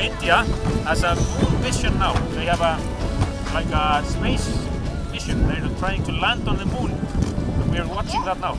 India has a mission now. They have a like a space mission. They're trying to land on the moon. We are watching that now.